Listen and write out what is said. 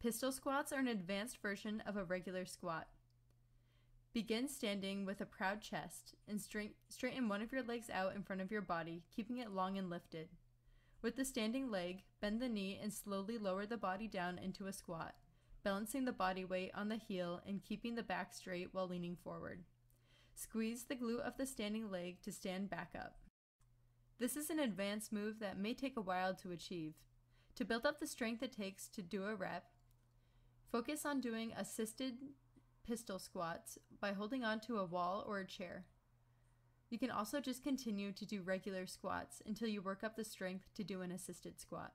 Pistol squats are an advanced version of a regular squat. Begin standing with a proud chest and straighten one of your legs out in front of your body, keeping it long and lifted. With the standing leg, bend the knee and slowly lower the body down into a squat, balancing the body weight on the heel and keeping the back straight while leaning forward. Squeeze the glute of the standing leg to stand back up. This is an advanced move that may take a while to achieve. To build up the strength it takes to do a rep, focus on doing assisted pistol squats by holding onto a wall or a chair. You can also just continue to do regular squats until you work up the strength to do an assisted squat.